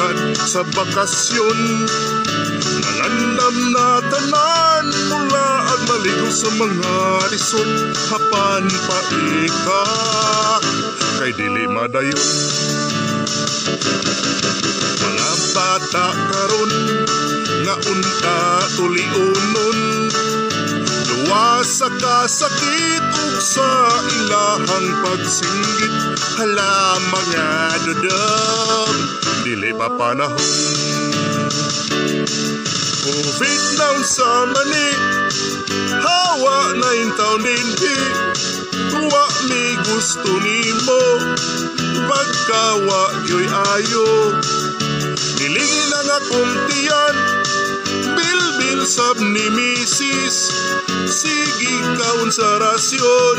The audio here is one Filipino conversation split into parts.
lakad sa bakasyon. Nalandam na tanan mula at maligo sa mga resort Hapan pa ika. Kay dili madayon Mga bata karon nga unta tuliunon Luwa sa kasakit ug sa ilahang pagsinggit Hala mga dudam Dili pa panahon. Covid na sa mani Hawa na yung taon din di Wa mi gusto nimo Pagkawa yo'y ayo. Nilingin ang akong tiyan sab ni misis Sige kaon sa rasyon.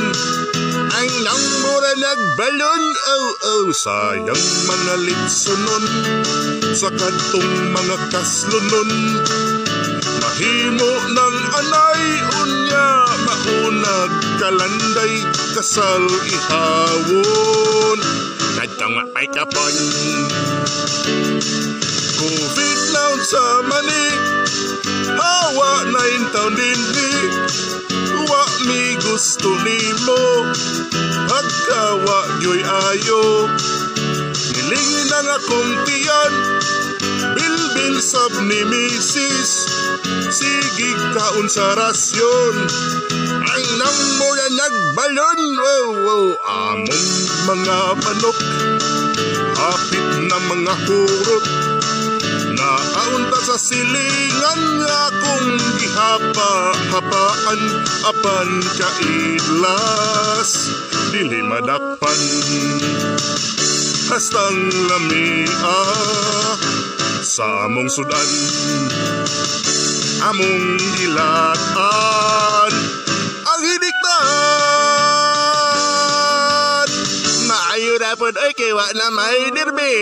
Ang nang mura nagbalon Oh oh sayang mga litsunon Sa katong mga kaslunon Mahimo ng anay unya Maunag kalanday Kasal ihawon. Kadtong mapay kapon gusto nimo Pagkawa yo'y ayo. Nilingin ang akong tiyan Bilbil sab ni misis. Sige kaon sa rasyon. Ang nang mo na nagbalon Wow, wow, among mga manok. Hapit na mga hurot. Nakaunta sa silingan nga kung gihapa-hapaan apan kaidlas dili madakpan hastang lamia sa among sudan among gilatan ang hidiktan maayo na pod ay kay na may dirbi